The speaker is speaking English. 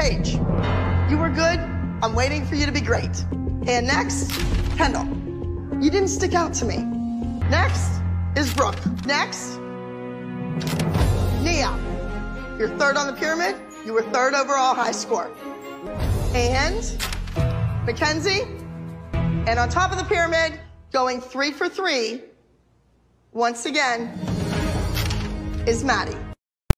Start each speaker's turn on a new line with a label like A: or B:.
A: Paige, you were good. I'm waiting for you to be great. And next, Kendall. You didn't stick out to me. Next is Brooke. Next, Nia. You're third on the pyramid. You were third overall high score. And Mackenzie. And on top of the pyramid, going three for three, once again, is Maddie.